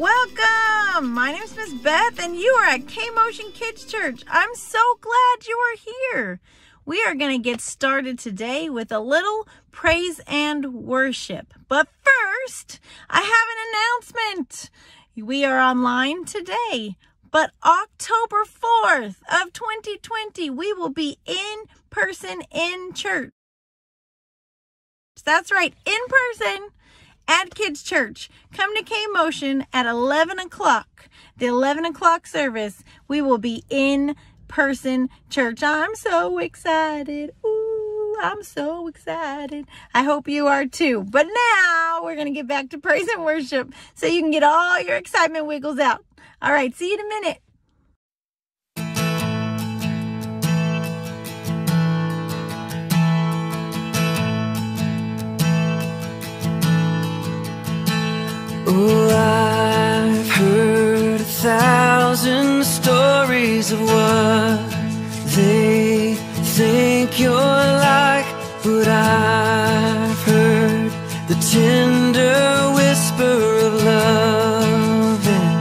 Welcome! My name is Miss Beth, and you are at K Motion Kids Church. I'm so glad you are here. We are going to get started today with a little praise and worship. But first, I have an announcement. We are online today, but October 4th of 2020, we will be in person in church. That's right, in person at Kids Church. Come to K Motion at 11 o'clock. The 11 o'clock service, we will be in person church. I'm so excited. Ooh, I'm so excited. I hope you are too. But now we're going to get back to praise and worship so you can get all your excitement wiggles out. All right, see you in a minute. Oh, I've heard a thousand stories of what they think you're like, but I've heard the tender whisper of love in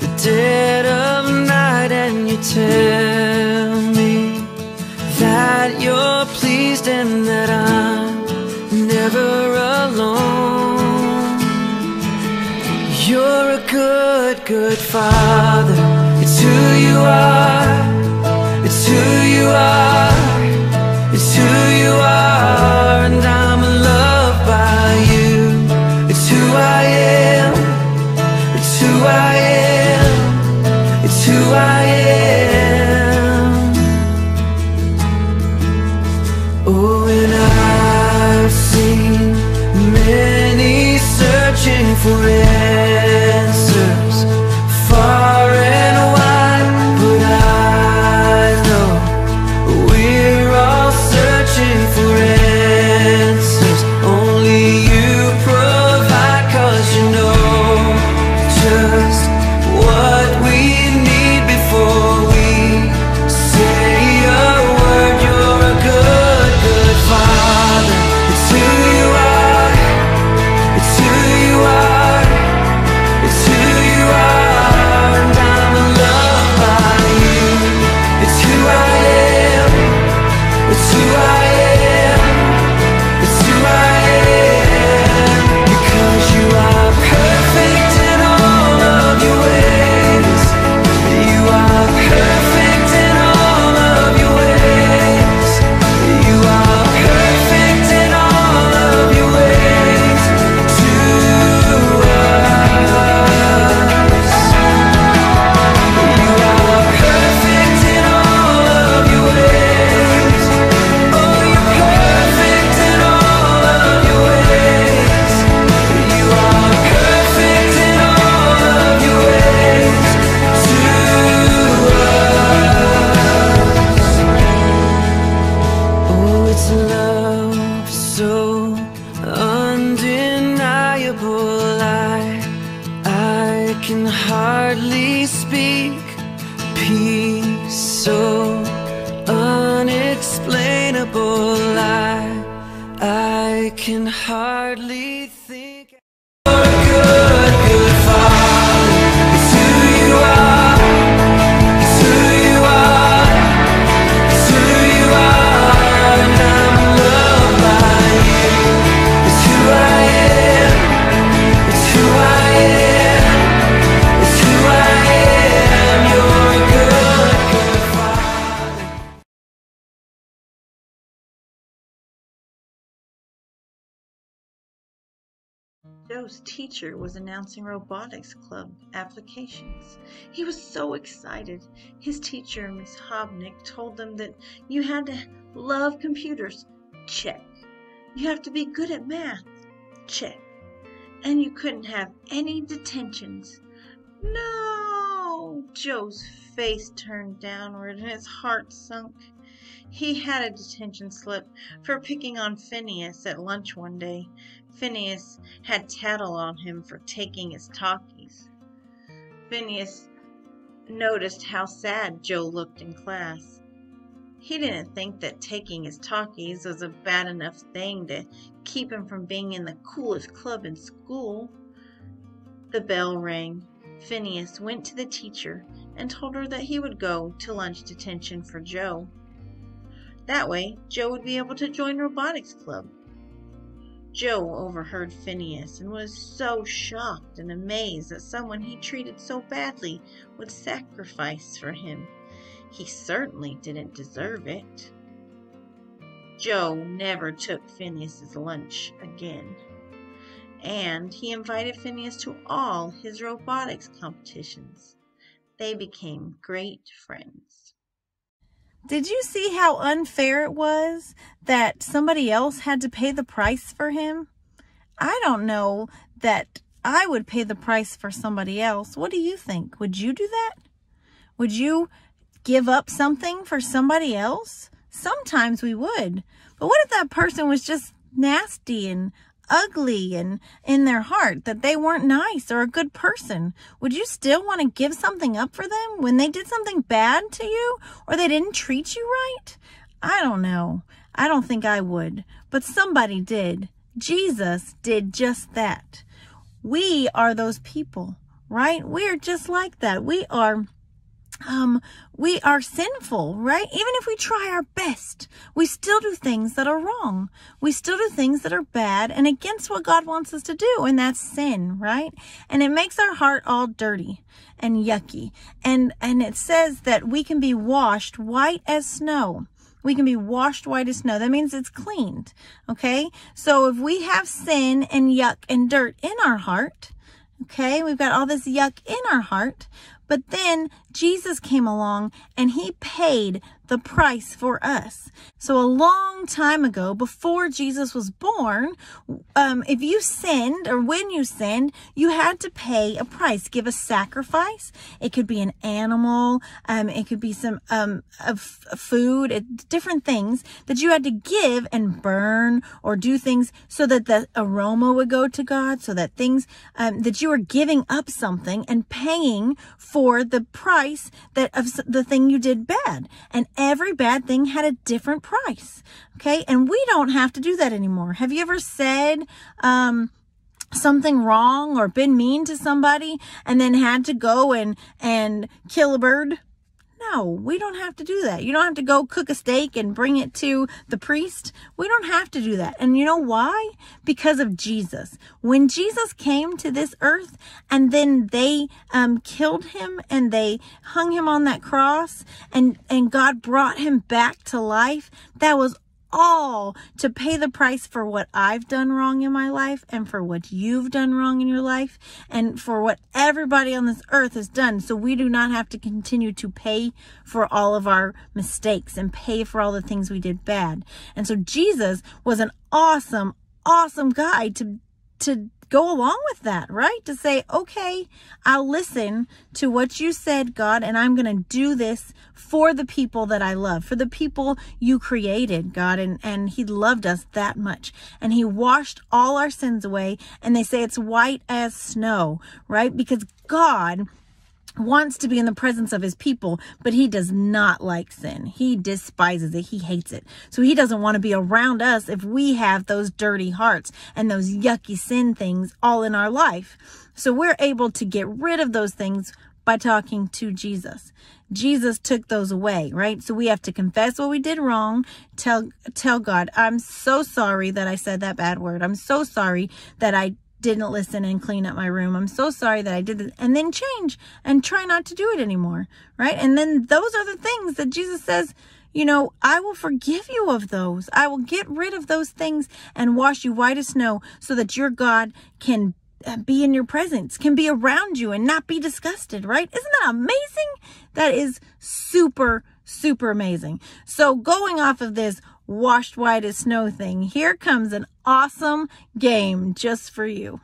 the dead of night, and you tell me that you're pleased and that I'm good, father. It's who you are. It's who you are. It's who you are. And I'm loved by you. It's who I am. It's who I am. It's who I am. Oh, and I've seen many searching for answers Joe's teacher was announcing robotics club applications. He was so excited. His teacher, Miss Hobnick, told them that you had to love computers. Check. You have to be good at math. Check. And you couldn't have any detentions. No! Joe's face turned downward and his heart sunk. He had a detention slip for picking on Phineas at lunch one day. Phineas had tattle on him for taking his Takis. Phineas noticed how sad Joe looked in class. He didn't think that taking his Takis was a bad enough thing to keep him from being in the coolest club in school. The bell rang. Phineas went to the teacher and told her that he would go to lunch detention for Joe. That way, Joe would be able to join robotics club. Joe overheard Phineas and was so shocked and amazed that someone he treated so badly would sacrifice for him. He certainly didn't deserve it. Joe never took Phineas's lunch again. And he invited Phineas to all his robotics competitions. They became great friends. Did you see how unfair it was that somebody else had to pay the price for him? I don't know that I would pay the price for somebody else. What do you think? Would you do that? Would you give up something for somebody else? Sometimes we would. But what if that person was just nasty and ugly and in their heart that they weren't nice or a good person, would you still want to give something up for them when they did something bad to you or they didn't treat you right? I don't know. I don't think I would, but somebody did. Jesus did just that. We are those people, right? We are just like that. We are um, we are sinful, right? Even if we try our best, we still do things that are wrong. We still do things that are bad and against what God wants us to do. And that's sin, right? And it makes our heart all dirty and yucky. And, and it says that we can be washed white as snow. We can be washed white as snow. That means it's cleaned. Okay. So if we have sin and yuck and dirt in our heart, okay, we've got all this yuck in our heart, but then Jesus came along and he paid the price for us. So a long time ago, before Jesus was born, um, if you sinned or when you sinned, you had to pay a price, give a sacrifice. It could be an animal. Um, it could be some um, of food, it, different things that you had to give and burn or do things so that the aroma would go to God, so that things um, that you were giving up something and paying for the price price that of the thing you did bad. And every bad thing had a different price. Okay. And we don't have to do that anymore. Have you ever said, um, something wrong or been mean to somebody and then had to go and, and kill a bird? No, we don't have to do that. You don't have to go cook a steak and bring it to the priest. We don't have to do that. And you know why? Because of Jesus. When Jesus came to this earth and then they um, killed him and they hung him on that cross and, and God brought him back to life, that was all to pay the price for what I've done wrong in my life and for what you've done wrong in your life and for what everybody on this earth has done. So we do not have to continue to pay for all of our mistakes and pay for all the things we did bad. And so Jesus was an awesome, awesome guy to to go along with that, right? To say, okay, I'll listen to what you said, God, and I'm going to do this for the people that I love, for the people you created, God. And, and he loved us that much. And he washed all our sins away. And they say it's white as snow, right? Because God wants to be in the presence of his people, but he does not like sin. He despises it. He hates it. So he doesn't want to be around us if we have those dirty hearts and those yucky sin things all in our life. So we're able to get rid of those things by talking to Jesus. Jesus took those away, right? So we have to confess what we did wrong, tell tell God, I'm so sorry that I said that bad word. I'm so sorry that I didn't listen and clean up my room. I'm so sorry that I did this. And then change and try not to do it anymore. Right. And then those are the things that Jesus says, you know, I will forgive you of those. I will get rid of those things and wash you white as snow so that your God can Uh, be in your presence, can be around you and not be disgusted, right? Isn't that amazing? That is super, super amazing. So going off of this, washed white as snow thing. Here comes an awesome game just for you.